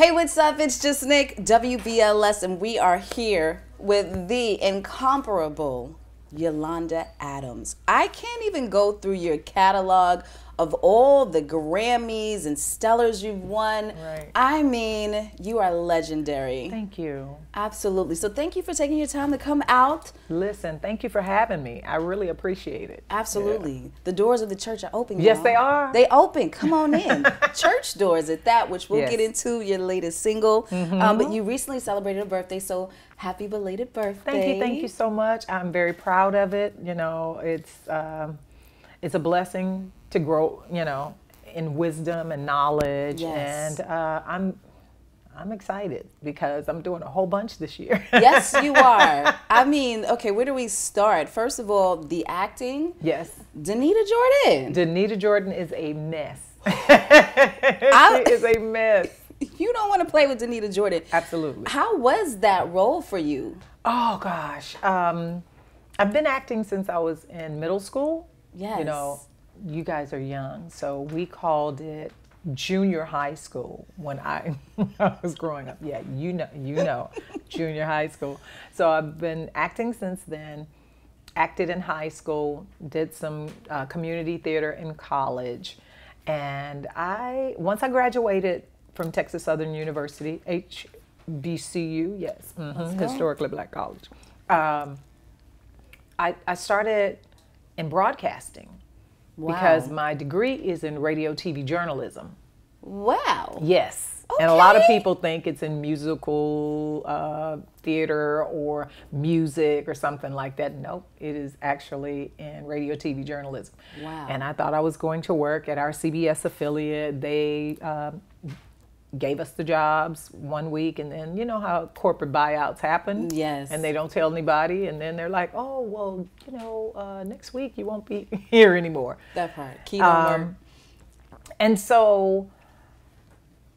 Hey, what's up? It's JusNik, WBLS, and we are here with the incomparable Yolanda Adams. I can't even go through your catalog of all the Grammys and Stellars you've won. Right. I mean, you are legendary. Thank you. Absolutely. So thank you for taking your time to come out. Listen, thank you for having me. I really appreciate it. Absolutely. The doors of the church are open. Yes, they are. They open. Come on in. church doors at that, which we'll Yes. Mm-hmm. get into your latest single. Um, but you recently celebrated a birthday, so happy belated birthday. Thank you, thank you so much. I'm very proud of it. You know, it's um, it's a blessing to grow. You know, in wisdom and knowledge, Yes. and uh, I'm I'm excited because I'm doing a whole bunch this year. yes, you are. I mean, okay, where do we start? First of all, the acting. yes. Danita Jordan. Danita Jordan is a mess. I- she is a mess. You don't want to play with Danita Jordan. Absolutely. How was that role for you? Oh gosh, um, I've been acting since I was in middle school. Yes. You know, you guys are young, so we called it junior high school when I, when I was growing up. Yeah, you know, you know, junior high school. So I've been acting since then. Acted in high school, did some uh, community theater in college, and I once I graduated from Texas Southern University, HBCU, yes, mhm, historically black college. Um, I, I started in broadcasting because my degree is in radio TV journalism. Wow. Yes. And a lot of people think it's in musical uh, theater or music or something like that. Nope, it is actually in radio TV journalism. Wow. And I thought I was going to work at our CBS affiliate. They um, gave us the jobs one week, and then you know how corporate buyouts happen. Yes. And they don't tell anybody, and then they're like, oh, well, you know, uh, next week you won't be here anymore. That part. Key. Um, and so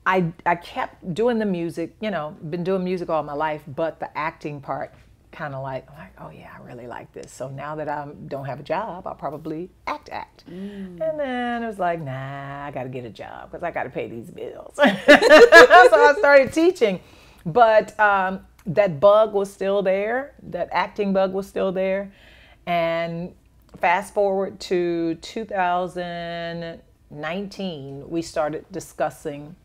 I I kept doing the music, you know, been doing music all my life, but the acting part kind of like, like, oh yeah, I really like this. So now that I don't have a job, I'll probably act act. And then it was like, nah, I got to get a job because I got to pay these bills. so I started teaching, but um, that bug was still there. That acting bug was still there, and fast forward to 2019, we started discussing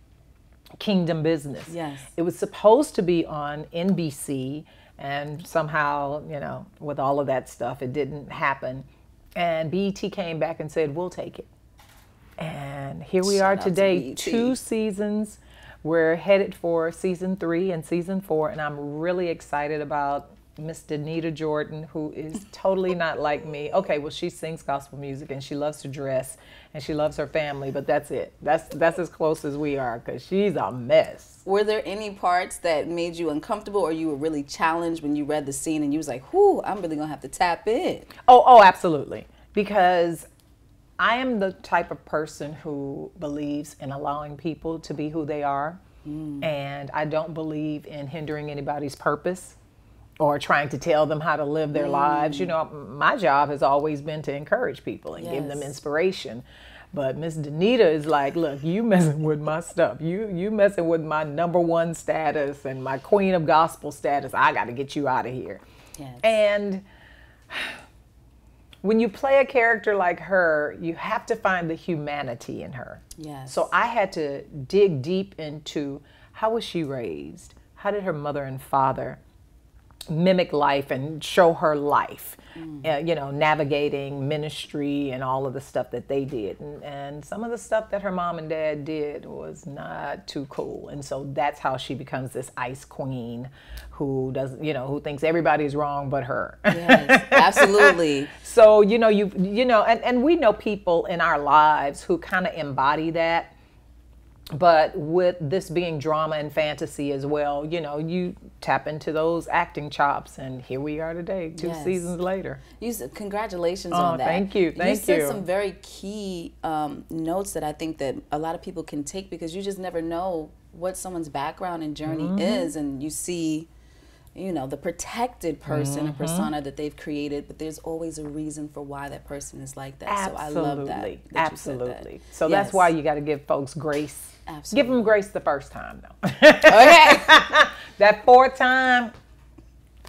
Kingdom Business. Yes. It was supposed to be on NBC, and somehow, you know, with all of that stuff, it didn't happen. And BET came back and said, We'll take it. And here we Shout are out to today, two seasons. We're headed for season three and season four, and I'm really excited about Miss Danita Jordan, who is totally not like me. Okay, well, she sings gospel music and she loves to dress and she loves her family, but that's it. That's that's as close as we are because she's a mess. Were there any parts that made you uncomfortable or you were really challenged when you read the scene and you was like, whoo, I'm really gonna have to tap in? Oh, oh, absolutely. Because I am the type of person who believes in allowing people to be who they are. Mm. And I don't believe in hindering anybody's purpose or trying to tell them how to live their lives. You mm. know, my job has always been to encourage people and give them inspiration. But Miss Danita is like, look, you messing with my stuff. You you messing with my number one status and my queen of gospel status. I got to get you out of here. Yes. And when you play a character like her, you have to find the humanity in her. Yes. So I had to dig deep into how was she raised? How did her mother and father mimic life and show her life? Uh, you know, navigating ministry and all of the stuff that they did. And, and some of the stuff that her mom and dad did was not too cool. And so that's how she becomes this ice queen who does, you know, who thinks everybody's wrong but her. yes, absolutely. So you know you you know and, and we know people in our lives who kind of embody that. But with this being drama and fantasy as well, you know, you tap into those acting chops, and here we are today, two Yes. seasons later. You congratulations Oh, on that. thank you, thank you thank said some very key um, notes that I think that a lot of people can take because you just never know what someone's background and journey Mm-hmm. is, and you see, you know the protected person Mm-hmm. a persona that they've created but there's always a reason for why that person is like that so i love that, that you said that. Absolutely. So that's why you got to give folks grace. Give Absolutely. them grace the first time, though. okay that fourth time,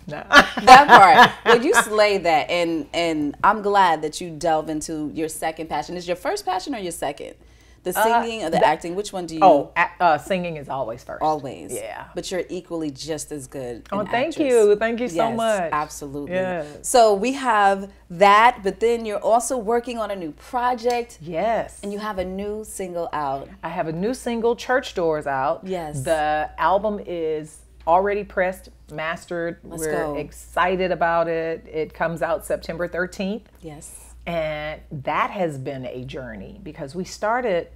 no. that part well you slay that and and i'm glad that you delve into your second passion is your first passion or your second the singing or the acting which one do you oh, uh, singing is always first. always Yeah. but you're equally just as good Oh, thank actress. you. Thank you so Yes, much. absolutely Yes. so we have that but then you're also working on a new project Yes. and you have a new single out I have a new single, Church Doors, out. Yes. The album is already pressed, mastered. Let's We're go. excited about it. It comes out September 13th. yes And that has been a journey because we started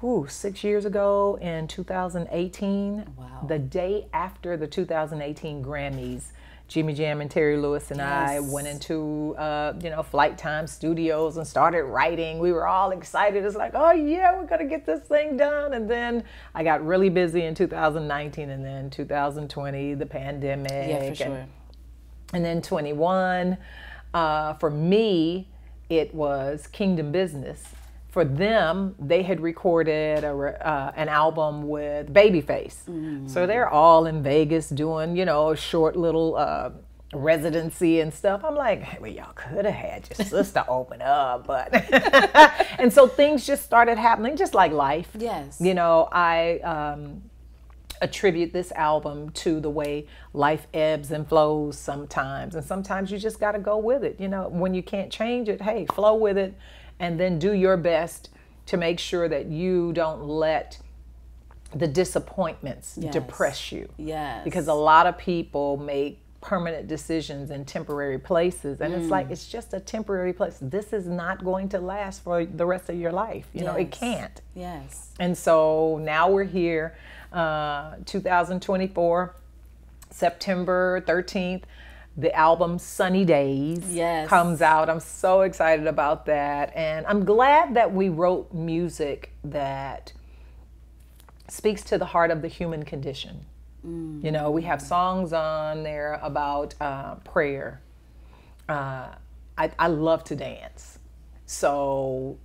whew, six years ago in 2018. Wow. The day after the 2018 Grammys, Jimmy Jam and Terry Lewis and I went into, uh, you know, Flyte Tyme Studios and started writing. We were all excited. It's like, oh yeah, we're gonna get this thing done. And then I got really busy in 2019, and then 2020, the pandemic. yeah for and- sure and then 21 uh, for me it was kingdom business. For them they had recorded a, uh, an album with babyface. So they're all in vegas doing you know a short little uh, residency and stuff. I'm like hey, well y'all could have had your sister open up but and so things just started happening just like life. Yes. you know i um, attribute this album to the way life ebbs and flows sometimes. And sometimes you just got to go with it. You know, when you can't change it, hey, flow with it and then do your best to make sure that you don't let the disappointments Yes. depress you. Yes. Because a lot of people make permanent decisions in temporary places and it's Mm. like it's just a temporary place. This is not going to last for the rest of your life. You know, it can't. yes And so now we're here, uh, 2024, September 13th. The album Sunny Days Yes. comes out. I'm so excited about that. And I'm glad that we wrote music that speaks to the heart of the human condition. You know, we have songs on there about uh, prayer. Uh, I, I love to dance. So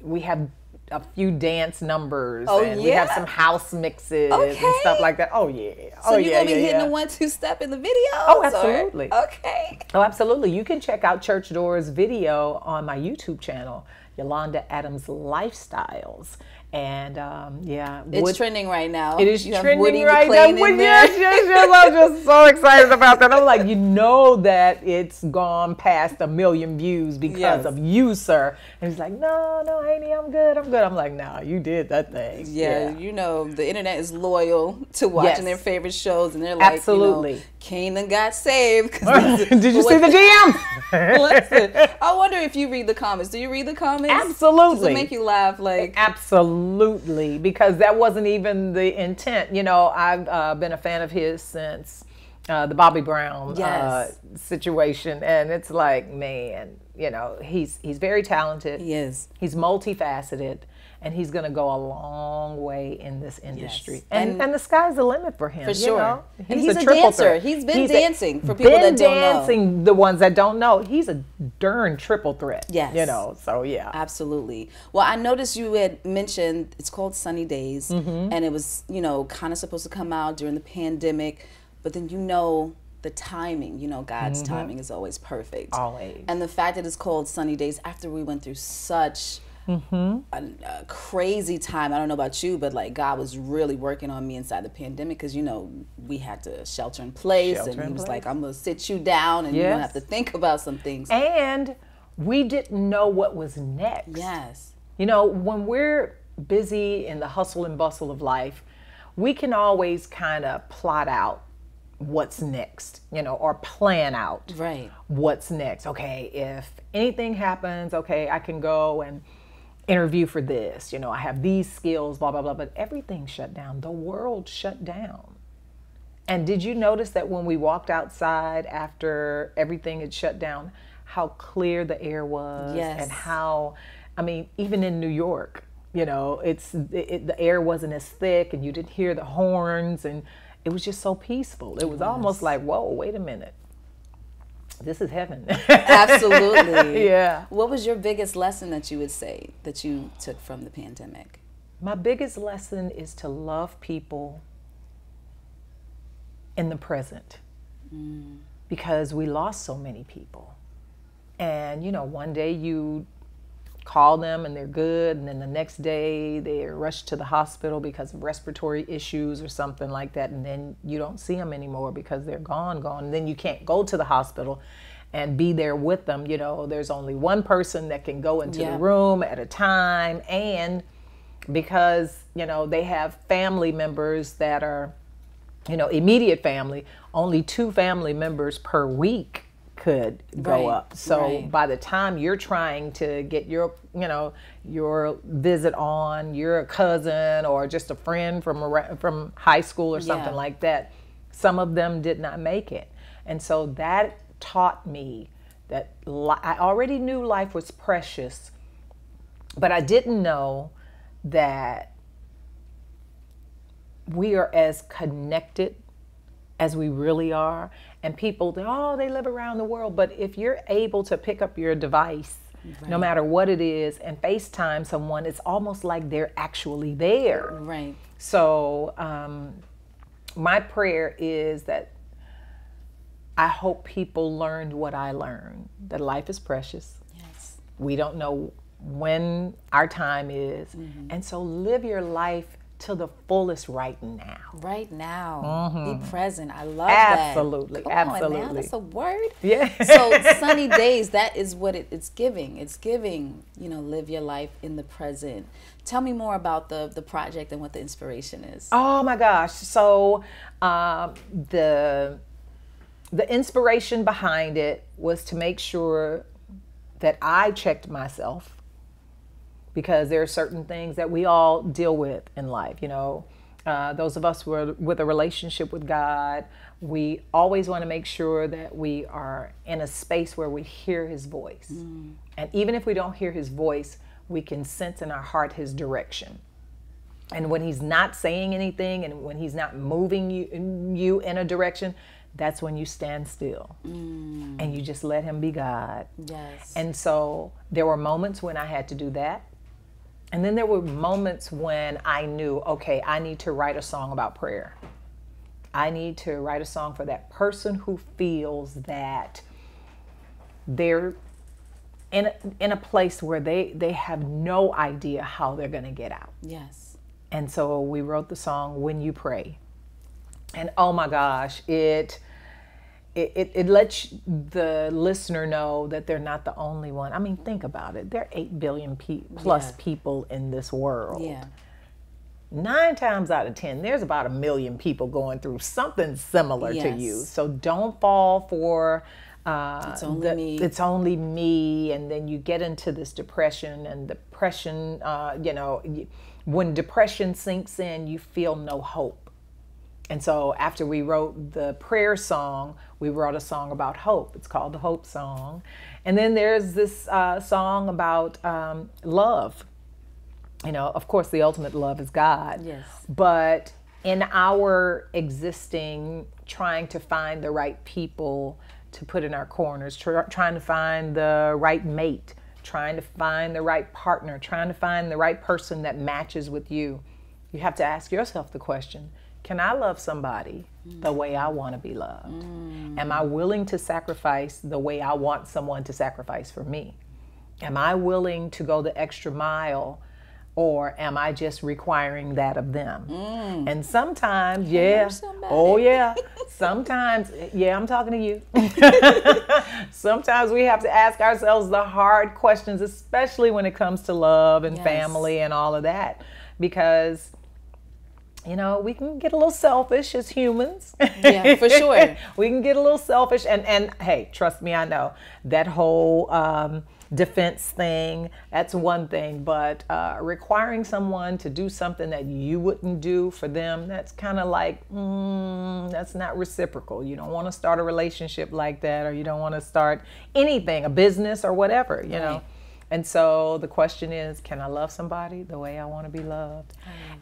we have a few dance numbers Oh, and we have some house mixes and stuff like that. Oh yeah. so oh you're yeah, gonna be yeah, hitting yeah. the one two step in the video Oh, absolutely. okay Oh, absolutely. You can check out Church Doors video on my YouTube channel, Yolanda Adams Lifestyles. And um, yeah, it's Wood- trending right now It is You trending Woody right now. in Wood- there. Yes, yes, yes. I'm just so excited about that. I'm like, you know that it's gone past a million views because Yes. of you, sir. And he's like, no, no, Amy, I'm good. I'm good. I'm like, no, you did that thing. Yeah, you know the internet is loyal to watching Yes. their favorite shows, and they're like, Absolutely. you know, Canaan got saved. Did you see the DM? Listen, I wonder if you read the comments. Do you read the comments? Does Absolutely. it make you laugh? Like, Absolutely, because that wasn't even the intent. You know, I've uh, been a fan of his since uh, the Bobby Brown uh, situation, and it's like, man, you know, he's he's very talented. he is. He's multifaceted, and he's going to go a long way in this industry. Yes. And, And- and the sky's the limit for him. For you sure. know? And he's a triple dancer. threat. He's been a- dancing, for people that don't know. dancing, the ones that don't know. He's a darn triple threat. Yes. You know, so yeah. Absolutely. Well, I noticed you had mentioned it's called Sunny Days, Mm-hmm. and it was, you know, kind of supposed to come out during the pandemic, but then you know the timing, you know, God's timing is always perfect. Mm-hmm. Always. And the fact that it's called Sunny Days after we went through such Mm-hmm. a, a crazy time. I don't know about you, but like God was really working on me inside the pandemic because, you know, we had to shelter in place, Shelter and He was place. like, I'm to sit you down, and you're going to have to think about some things. And we didn't know what was next. yes. You know, when we're busy in the hustle and bustle of life, we can always kind of plot out what's next, you know, or plan out Right. what's next. Okay, if anything happens, okay, I can go and interview for this. You know, I have these skills, blah, blah, blah. But everything shut down. The world shut down. And did you notice that when we walked outside after everything had shut down, how clear the air was? Yes. And how, I mean, even in New York, you know, it's it, it- the air wasn't as thick and you didn't hear the horns and it was just so peaceful. It was almost like, whoa, wait a minute. This is heaven. Absolutely. yeah. What was your biggest lesson that you would say that you took from the pandemic? My biggest lesson is to love people in the present mm. because we lost so many people. And, you know, one day you call them and they're good, and then the next day they're rushed to the hospital because of respiratory issues or something like that, and then you don't see them anymore because they're gone, gone. And then you can't go to the hospital and be there with them. You know, there's only one person that can go into Yeah. the room at a time, and because, you know, they have family members that are you know, immediate family, only two family members per week could go Right, up. So right. by the time you're trying to get your, you know, your visit on, you're a cousin or just a friend from ar- from high school or something Yeah. like that, some of them did not make it. And so that taught me that li- I already knew life was precious, but I didn't know that we are as connected as we really are. And people, oh, they live around the world. But if you're able to pick up your device, no matter what it is, and FaceTime someone, it's almost like they're actually there. Right. So, um, my prayer is that I hope people learned what I learned that life is precious. Yes. We don't know when our time is. And so live your life to the fullest right now. Right now. Be present. I love that. Absolutely, Come On now. absolutely. That's a word. Yeah. so sunny days, that is what it, it's giving. It's giving, you know, live your life in the present. Tell me more about the the project and what the inspiration is. Oh my gosh. So um, the the inspiration behind it was to make sure that I checked myself because there are certain things that we all deal with in life. You know, uh, those of us who are with a relationship with God, we always want to make sure that we are in a space where we hear His voice. And even if we don't hear His voice, we can sense in our heart His direction. And when he's not saying anything and when he's not moving you, you in a direction, that's when you stand still and you just let him be God. Yes. And so there were moments when I had to do that. And then there were moments when I knew, okay, I need to write a song about prayer. I need to write a song for that person who feels that they're in a, in a place where they, they have no idea how they're going to get out. yes. And so we wrote the song When You Pray. And oh my gosh, it it, it, it lets the listener know that they're not the only one. I mean, think about it. There are 8 billion pe- plus Yeah. people in this world. Yeah. Nine times out of 10, there's about a million people going through something similar to you. Yes. So don't fall for. Uh, It's only me. It's only me. And then you get into this depression, and depression, uh, you know, when depression sinks in, you feel no hope. And so after we wrote the prayer song, we wrote a song about hope. It's called the Hope Song. And then there's this uh, song about um, love. You know, of course, the ultimate love is God. Yes. But in our existing, trying to find the right people to put in our corners, tr- trying to find the right mate, trying to find the right partner, trying to find the right person that matches with you, you have to ask yourself the question can I love somebody the way I want to be loved? Am I willing to sacrifice the way I want someone to sacrifice for me? Am I willing to go the extra mile? Or am I just requiring that of them? And sometimes, yeah. Oh, yeah. Sometimes, yeah, I'm talking to you. sometimes we have to ask ourselves the hard questions, especially when it comes to love and Yes. family and all of that. Because, you know, we can get a little selfish as humans. Yeah, for sure. we can get a little selfish. And, and hey, trust me, I know that whole um, defense thing, that's one thing. But uh, requiring someone to do something that you wouldn't do for them, that's kind of like, mm, that's not reciprocal. You don't want to start a relationship like that, or you don't want to start anything, a business or whatever, you know. And so the question is, can I love somebody the way I want to be loved?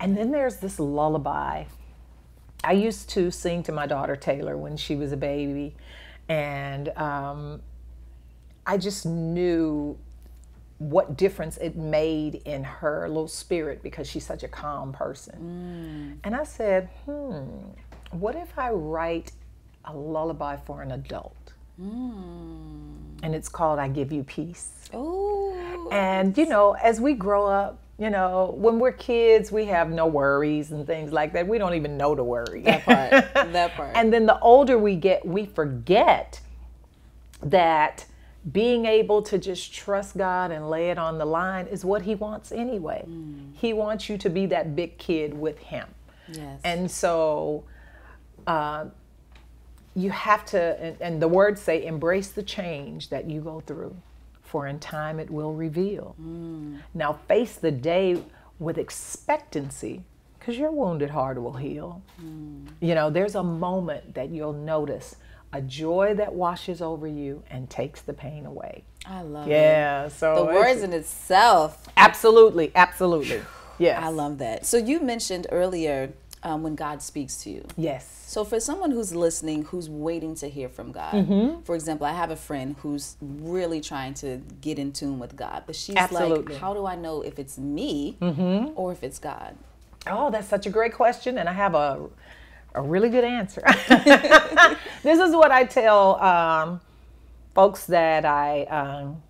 And then there's this lullaby I used to sing to my daughter Taylor when she was a baby, and um, I just knew what difference it made in her little spirit because she's such a calm person. And I said, hmm, what if I write a lullaby for an adult? And it's called I Give You Peace. Oh, And you know, as we grow up, you know, when we're kids, we have no worries and things like that. We don't even know to worry. that part. that part. And then the older we get, we forget that being able to just trust God and lay it on the line is what He wants anyway. He wants you to be that big kid with Him. yes. And so uh, you have to, and, and the words say, embrace the change that you go through, for in time it will reveal. Mm. Now face the day with expectancy, because your wounded heart will heal. Mm. You know, there's a moment that you'll notice a joy that washes over you and takes the pain away. I love it. Yeah, so The words in itself absolutely, absolutely. Yes. I love that. So you mentioned earlier um, when God speaks to you. Yes. So for someone who's listening, who's waiting to hear from God, Mm-hmm. for example, I have a friend who's really trying to get in tune with God, but she's Absolutely. Mm-hmm. like, "How do I know if it's me or if it's God?" Oh, that's such a great question, and I have a a really good answer. this is what I tell um, folks that I um,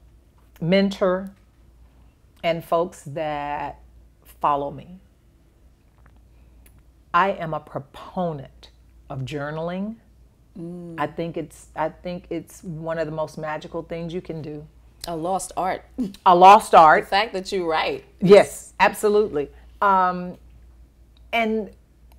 mentor and folks that follow me. I am a proponent of journaling. I think it's I think it's one of the most magical things you can do. A lost art. A lost art. The fact that you write. Yes, absolutely. Um, and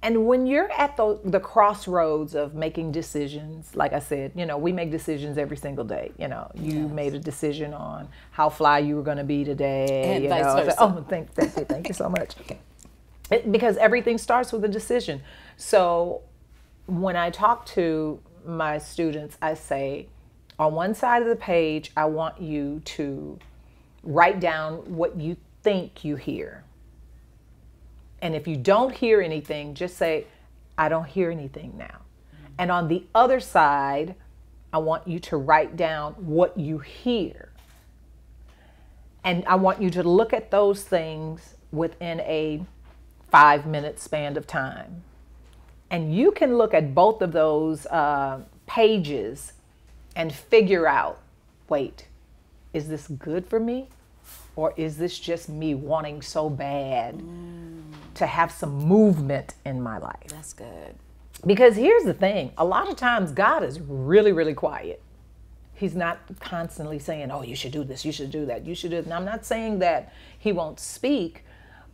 and when you're at the the crossroads of making decisions, like I said, you know, we make decisions every single day. You know, you made a decision on how fly you were going to be today. And you vice know, versa. oh, thank, thank you, thank you so much. It- because everything starts with a decision. So when I talk to my students, I say, on one side of the page, I want you to write down what you think you hear. And if you don't hear anything, just say, I don't hear anything now. And on the other side, I want you to write down what you hear. And I want you to look at those things within a five minute span of time. And you can look at both of those uh, pages and figure out wait, is this good for me? Or is this just me wanting so bad to have some movement in my life? That's good. Because here's the thing a lot of times God is really, really quiet. He's not constantly saying, oh, you should do this, you should do that, you should do that. Now, I'm not saying that He won't speak,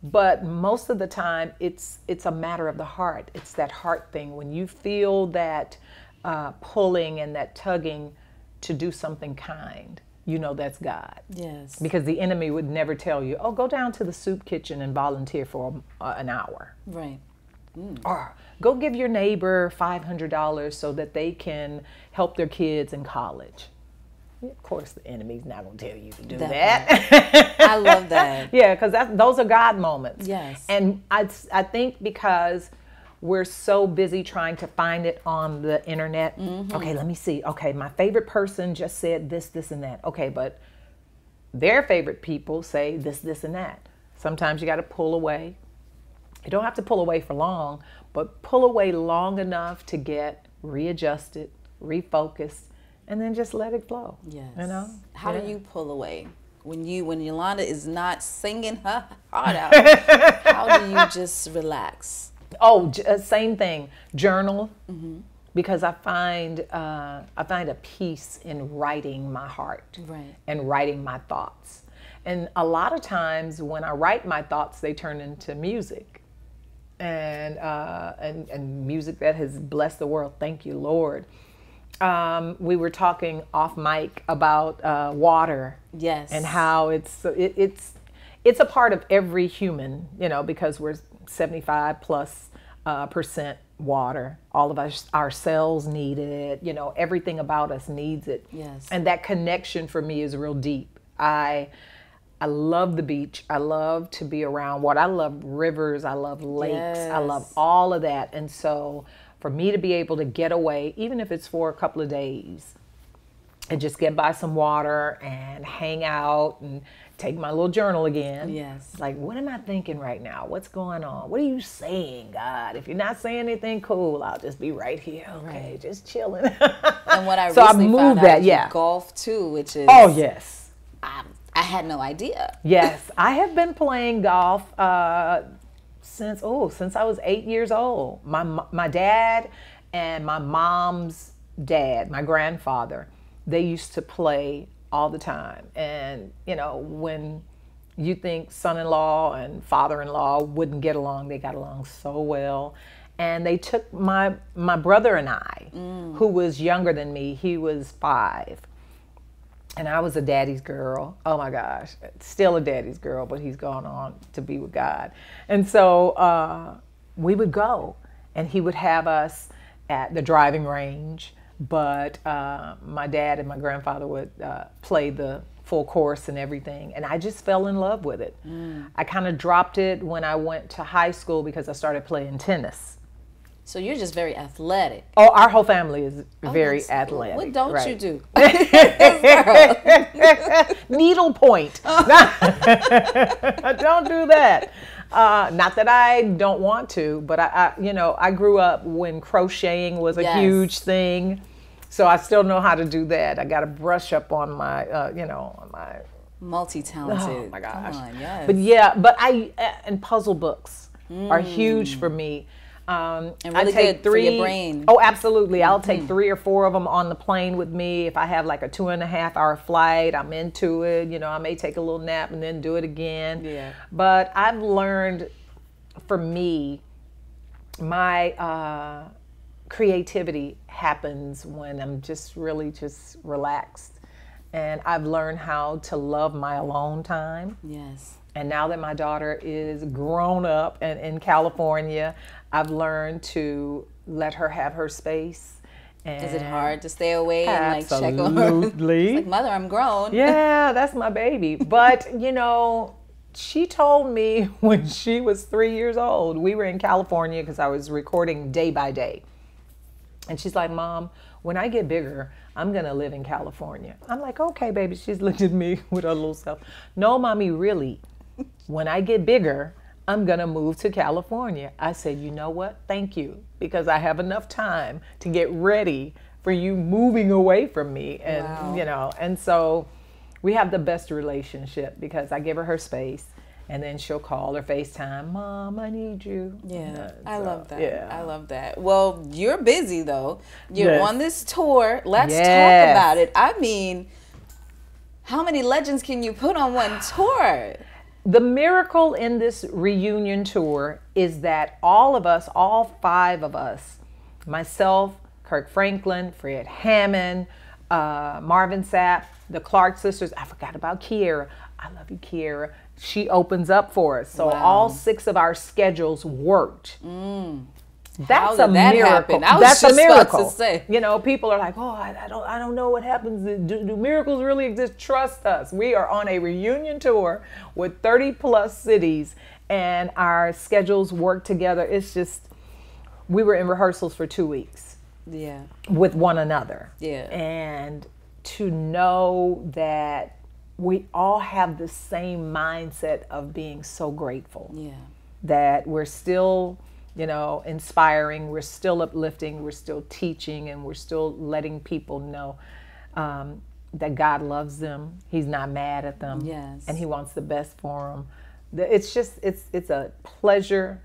but most of the time it's, it's a matter of the heart. It's that heart thing. When you feel that uh, pulling and that tugging to do something kind, you know that's God. Yes. Because the enemy would never tell you, oh, go down to the soup kitchen and volunteer for uh, an hour Right. or go give your neighbor $500 so that they can help their kids in college. Of course, the enemy's not going to tell you to do That that. I love that. yeah, because those are God moments. Yes. And I, I think because we're so busy trying to find it on the internet. Mm-hmm. Okay, let me see. Okay, my favorite person just said this, this, and that. Okay, but their favorite people say this, this, and that. Sometimes you got to pull away. You don't have to pull away for long, but pull away long enough to get readjusted, refocused, and then just let it flow. Yes. You know? How Yeah. do you pull away when you when Yolanda is not singing her heart out? how do you just relax? Oh, uh, same thing. Journal, because I find uh, I find a peace in writing my heart Right. and writing my thoughts. And a lot of times when I write my thoughts, they turn into music, and uh, and and music that has blessed the world. Thank you, Lord. Um, we were talking off mic about uh, water Yes. and how it's it, it's it's a part of every human, you know, because we're 75 plus uh, percent water. All of us, our cells need it. You know, everything about us needs it. Yes. And that connection for me is real deep. I I love the beach. I love to be around water. I love rivers. I love lakes. I love all of that. And so for me to be able to get away, even if it's for a couple of days, and just get by some water and hang out and take my little journal again. Yes. Like, what am I thinking right now? What's going on? What are you saying, God? If you're not saying anything cool, I'll just be right here. Okay, Right. just chilling. And what I So I recently moved found out that, is yeah. golf too, which is oh, yes. I, I had no idea. Yes, I have been playing golf uh, since oh since I was eight years old. My my dad and my mom's dad, my grandfather, they used to play all the time. And you know when you think son-in-law and father-in-law wouldn't get along, they got along so well. And they took my my brother and I, mm. who was younger than me. He was five and I was a daddy's girl. Oh my gosh, still a daddy's girl, but he's gone on to be with God. And so uh, we would go, and he would have us at the driving range. But uh, my dad and my grandfather would uh, play the full course and everything, and I just fell in love with it. I kind of dropped it when I went to high school because I started playing tennis. So you're just very athletic. Oh, our whole family is very athletic. What don't right. you do? needlepoint. don't do that. Uh, not that I don't want to, but I, I, you know, I grew up when crocheting was a Yes. huge thing, so I still know how to do that. I got to brush up on my, uh, you know, on my. Multi-talented. Oh my gosh! On, yes. But yeah, but I uh, and puzzle books are huge for me. Um, And I really take for your three- brain. Mm-hmm. Oh, absolutely. I'll take three or four of them on the plane with me. If I have like a two and a half hour flight, I'm into it. You know, I may take a little nap and then do it again. Yeah. But I've learned for me, my uh, creativity happens when I'm just really just relaxed. And I've learned how to love my alone time. yes. And now that my daughter is grown up and in California, I've learned to let her have her space. And Is it hard to stay away and like check on her? Absolutely. It's like, mother, I'm grown. yeah, that's my baby. But, you know, she told me when she was three years old, we were in California because I was recording day by day. And she's like, Mom, when I get bigger, I'm going to live in California. I'm like, okay, baby. She's looked at me with her little self. No, mommy, really. When I get bigger, I'm going to move to California. I said, you know what? Thank you. Because I have enough time to get ready for you moving away from me. And, Wow. you know, and so we have the best relationship because I give her her space. And then she'll call or FaceTime, Mom, I need you. Yeah, And I love that. Yeah. I love that. Well, you're busy though. You're Yes. on this tour. Let's talk about it. I mean, how many legends can you put on one tour? The miracle in this reunion tour is that all of us, all five of us, myself, Kirk Franklin, Fred Hammond, uh, Marvin Sapp, the Clark sisters, I forgot about Kierra. I love you, Kierra. She opens up for us. So Wow. all six of our schedules worked. That's a that miracle. happen? I was That's just a about miracle. to say. You know, people are like, "Oh, I, I don't, I don't know what happens. Do, do miracles really exist?" Trust us. We are on a reunion tour with 30 plus cities, and our schedules work together. It's just, we were in rehearsals for two weeks Yeah. with one another. Yeah. And to know that we all have the same mindset of being so grateful Yeah. that we're still, you know, inspiring, we're still uplifting, we're still teaching, and we're still letting people know um, that God loves them. He's not mad at them, Yes. and He wants the best for them. It's just, it's it's a pleasure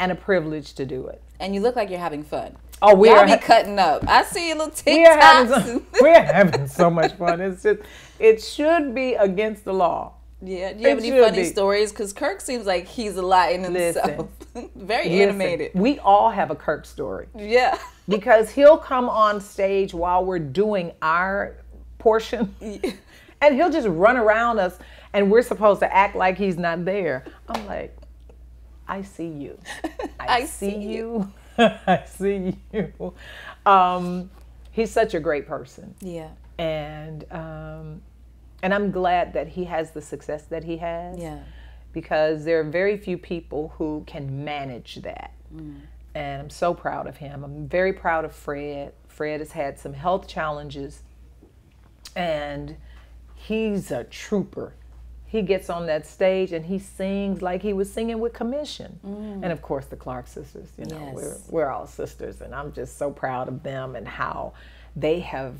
and a privilege to do it. And you look like you're having fun. Oh, we Y'all are be cutting up. I see your little We are having so, we're having so much fun. It's just, it should be against the law. Yeah. Do you have any funny be. stories? Because Kirk seems like he's a lot in himself. Very Listen, animated. we all have a Kirk story. Yeah. because he'll come on stage while we're doing our portion and he'll just run around us and we're supposed to act like he's not there. I'm like, I see you. I, I see, see you. I see you. Um, he's such a great person. Yeah. And um, And I'm glad that he has the success that he has. Yeah. Because there are very few people who can manage that. Mm. And I'm so proud of him. I'm very proud of Fred. Fred has had some health challenges and he's a trooper. He gets on that stage and he sings like he was singing with commission. Mm. And of course, the Clark sisters, you know, Yes. we're, we're all sisters, and I'm just so proud of them and how they have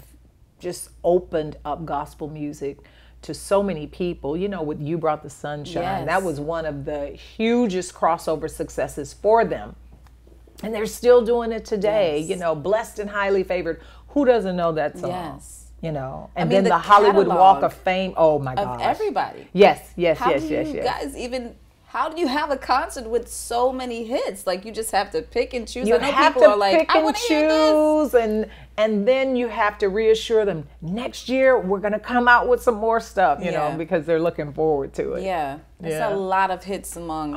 just opened up gospel music to so many people. You know, with You Brought the Sunshine, that was one of the hugest crossover successes for them. And they're still doing it today, Yes. you know, blessed and highly favored. Who doesn't know that song? Yes. You know, and mean, then the the, Hollywood Walk of Fame. Oh my god! Of gosh. everybody. Yes, yes, How yes, do yes, you yes. guys even? How do you have a concert with so many hits? Like you just have to pick and choose. you I know have people to are like, pick I and want to hear this. choose and and then you have to reassure them next year we're going to come out with some more stuff you Yeah. know because they're looking forward to it Yeah, there's Yeah. Oh, a lot of hits among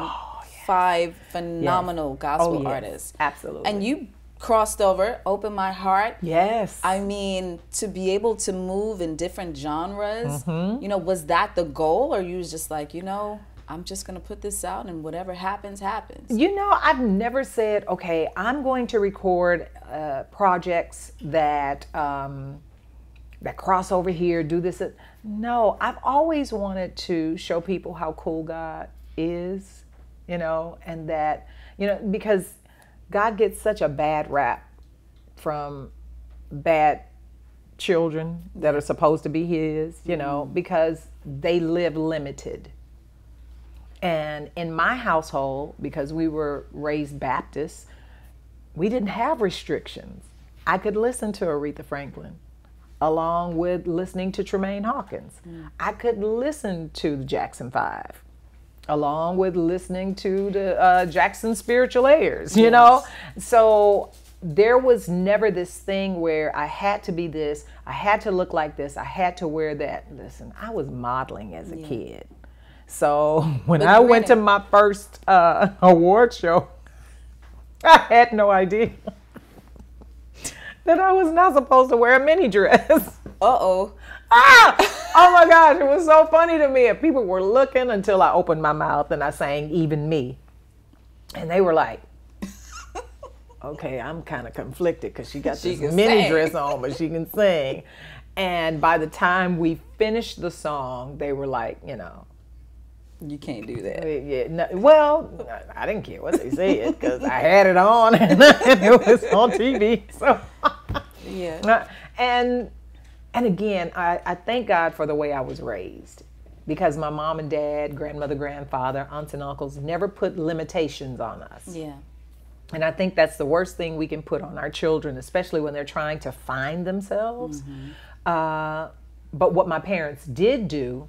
five phenomenal gospel Oh, yes. artists. Absolutely. And you crossed over, opened my heart. yes I mean, to be able to move in different genres, Mm-hmm. you know, was that the goal, or you was just like, you know, I'm just gonna put this out, and whatever happens, happens. You know, I've never said, okay, I'm going to record uh, projects that um, that cross over here, do this. No, I've always wanted to show people how cool God is, you know, and that, you know, because God gets such a bad rap from bad children that are supposed to be His, you know, because they live limited. And in my household, because we were raised Baptists, we didn't have restrictions. I could listen to Aretha Franklin along with listening to Tramaine Hawkins. I could listen to the Jackson Five along with listening to the uh, Jackson Southernaires, you know? So there was never this thing where I had to be this, I had to look like this, I had to wear that. Listen, I was modeling as a kid. So when I went to my first uh, award show, I had no idea that I was not supposed to wear a mini dress. Uh oh. ah! Oh my gosh, it was so funny to me. And people were looking until I opened my mouth and I sang Even Me. And they were like, okay, I'm kind of conflicted because she got She this mini sing. dress on, but she can sing. And by the time we finished the song, they were like, you know, You can't do that. yeah, no, well, I didn't care what they said because I had it on and it was on TV. So, Yeah. And and again, I, I thank God for the way I was raised because my mom and dad, grandmother, grandfather, aunts and uncles never put limitations on us. Yeah. And I think that's the worst thing we can put on our children, especially when they're trying to find themselves. Uh, but what my parents did do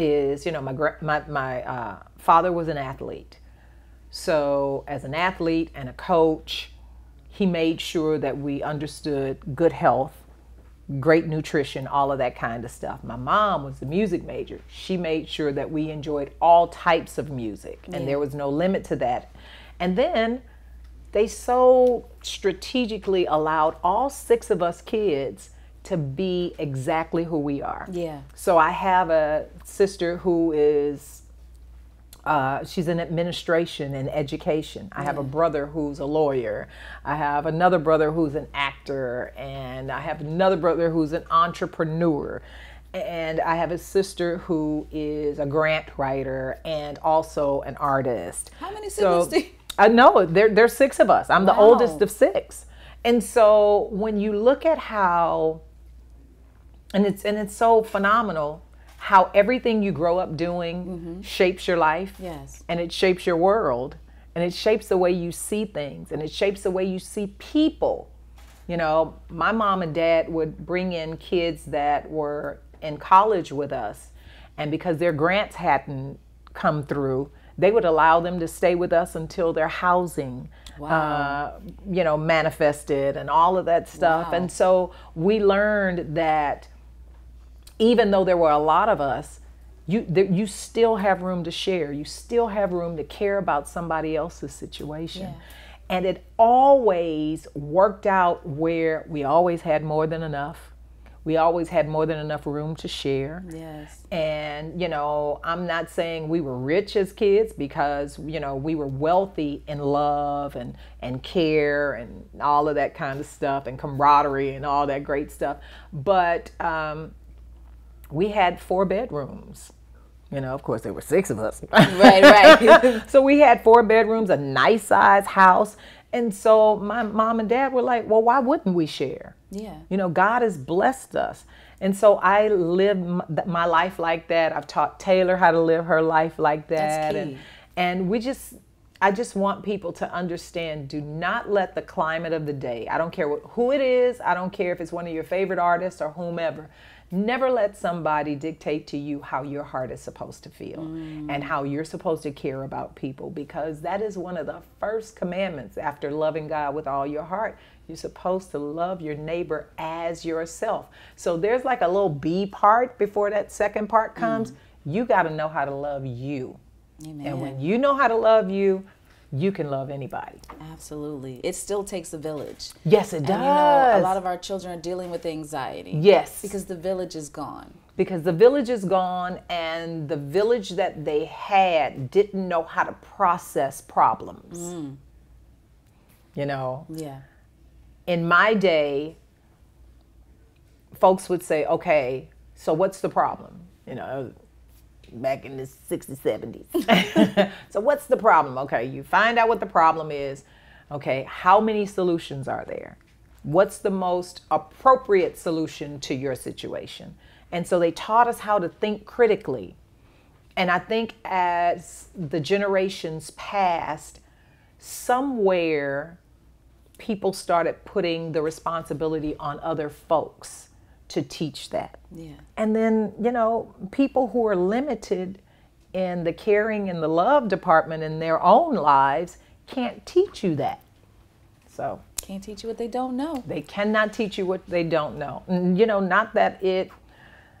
is, you know, my my my uh, father was an athlete, so as an athlete and a coach, he made sure that we understood good health, great nutrition, all of that kind of stuff. My mom was a music major. She made sure that we enjoyed all types of music, and there was no limit to that. And then they so strategically allowed all six of us kids to be exactly who we are. Yeah. So I have a sister who is uh, she's in administration and education. I have a brother who's a lawyer. I have another brother who's an actor, and I have another brother who's an entrepreneur. And I have a sister who is a grant writer and also an artist. How many So- siblings do you- I know there there's six of us. I'm the oldest of six, and so when you look at how, and it's and it's so phenomenal how everything you grow up doing shapes your life. Yes. and it shapes your world, and it shapes the way you see things, and it shapes the way you see people. You know, my mom and dad would bring in kids that were in college with us, and because their grants hadn't come through, they would allow them to stay with us until their housing, uh, you know, manifested and all of that stuff. Wow. And so we learned that even though there were a lot of us, you you still have room to share. You still have room to care about somebody else's situation. Yeah. And it always worked out where we always had more than enough. We always had more than enough room to share. Yes. And, you know, I'm not saying we were rich as kids because, you know, we were wealthy in love and, and care and all of that kind of stuff and camaraderie and all that great stuff. But um, we had four bedrooms. You know, of course, there were six of us. Right, right. so we had four bedrooms, a nice size house. And so my mom and dad were like, well, why wouldn't we share? yeah. You know, God has blessed us. And so I live my life like that. I've taught Taylor how to live her life like that. That's And, key. and we just, I just want people to understand do not let the climate of the day, I don't care what, who it is, I don't care if it's one of your favorite artists or whomever, never let somebody dictate to you how your heart is supposed to feel mm. and how you're supposed to care about people because that is one of the first commandments after loving God with all your heart. You're supposed to love your neighbor as yourself. So there's like a little B part before that second part comes. Mm. You got to know how to love you. Amen. And when you know how to love you, you can love anybody. Absolutely. It still takes a village. Yes, it And does. you know, a lot of our children are dealing with anxiety. yes, Because the village is gone. because the village is gone and the village that they had didn't know how to process problems. Mm. You know, Yeah. in my day, folks would say, okay, so what's the problem? You know, back in the 60s, 70s. so what's the problem? Okay, you find out what the problem is. Okay, how many solutions are there? What's the most appropriate solution to your situation? And so they taught us how to think critically. And I think as the generations passed, somewhere people started putting the responsibility on other folks to teach that. Yeah. And then, you know, people who are limited in the caring and the love department in their own lives can't teach you that. So Can't teach you what they don't know. they cannot teach you what they don't know. You know, not that it,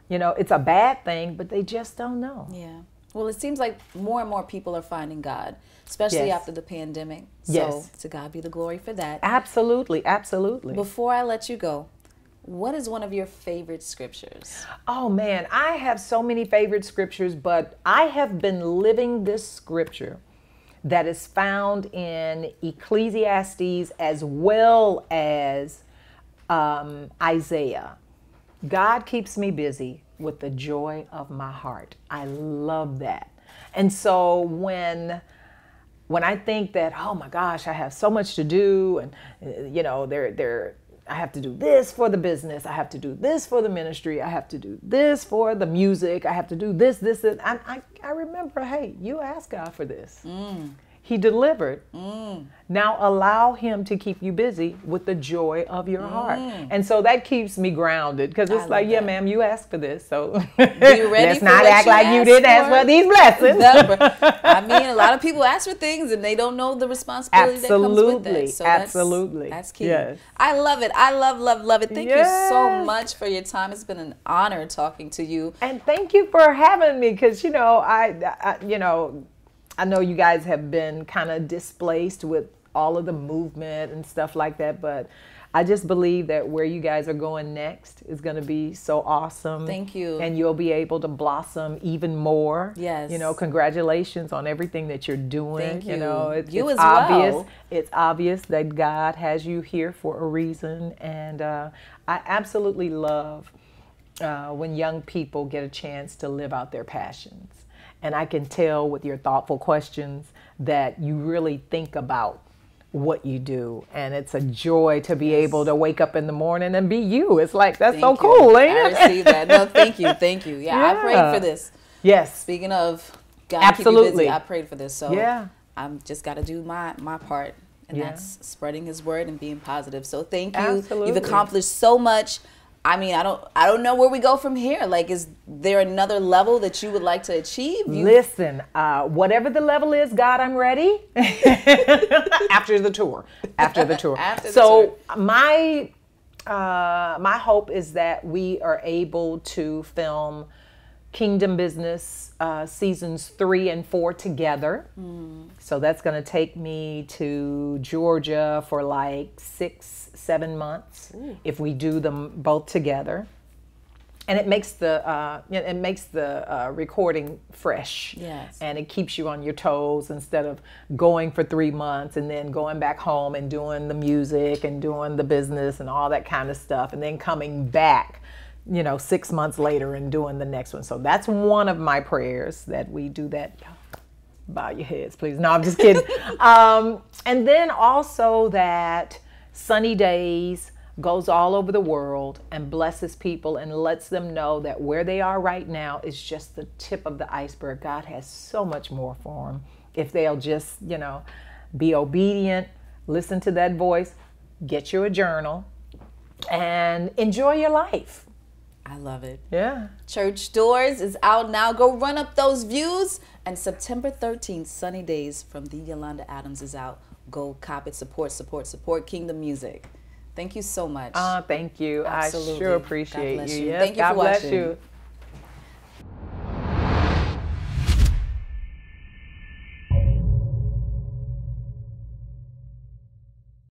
you know, it's a bad thing, but they just don't know. Yeah. Well, it seems like more and more people are finding God, especially Yes. after the pandemic. So Yes. to God be the glory for that. Absolutely, absolutely. Before I let you go, what is one of your favorite scriptures? Oh man, I have so many favorite scriptures, but I have been living this scripture that is found in Ecclesiastes as well as um, Isaiah. God keeps me busy with the joy of my heart. I love that. And so when when I think that, oh my gosh, I have so much to do, and you know, there, there, I have to do this for the business, I have to do this for the ministry, I have to do this for the music, I have to do this, this, this. I, I, I remember, hey, you asked God for this. Mm. He delivered. Mm. Now allow Him to keep you busy with the joy of your heart. Mm. And so that keeps me grounded because it's like, yeah, that. ma'am, you asked for this. So ready let's not act you like you didn't ask for? these blessings. I mean, a lot of people ask for things and they don't know the responsibility that comes with Absolutely, that. So that's- absolutely. That's, key. Yes. I love it. I love, love, love it. Thank you so much for your time. It's been an honor talking to you. And thank you for having me because, you know, I, I, you know, I know you guys have been kind of displaced with all of the movement and stuff like that, but I just believe that where you guys are going next is going to be so awesome. Thank you. And you'll be able to blossom even more. Yes. You know, congratulations on everything that you're doing. Thank You know, you. it's, You it's as obvious. well. It's obvious that God has you here for a reason. And uh, I absolutely love uh, when young people get a chance to live out their passions. And I can tell with your thoughtful questions that you really think about what you do. And it's a joy to be able to wake up in the morning and be you. It's like, that's so you. cool, ain't I it? received that. No, thank you. Thank you. Yeah, I prayed for this. Yes. Speaking of God Absolutely. busy, I prayed for this. So Yeah. I'm just got to do my my part, and Yeah. that's spreading His word and being positive. So thank you. Absolutely. You've accomplished so much. I mean, I don't I don't know where we go from here. Like, is there another level that you would like to achieve? You, Listen, uh, whatever the level is, God, I'm ready. after the tour, after the tour. After the so my uh, my hope is that we are able to film Kingdom Business uh, seasons three and four together. So that's going to take me to Georgia for like six, seven months if we do them both together. and it makes the uh, it makes the uh, recording fresh. Yes. And it keeps you on your toes instead of going for three months and then going back home and doing the music and doing the business and all that kind of stuff, and then coming back, you know, six months later and doing the next one. So that's one of my prayers that we do that. Bow your heads, please. No, I'm just kidding. um, and then also that Sunny Days goes all over the world and blesses people and lets them know that where they are right now is just the tip of the iceberg. God has so much more for them if they'll just, you know, be obedient, listen to that voice, get you a journal, and enjoy your life. I love it. Yeah. Church Doors is out now. Go run up those views. And September 13th, Sunny Days from the Yolanda Adams is out. Go cop it, support, support, support Kingdom Music. Thank you so much. Ah, thank you. I Absolutely. sure God appreciate bless you. you. Yes, Thank you God for bless watching. you.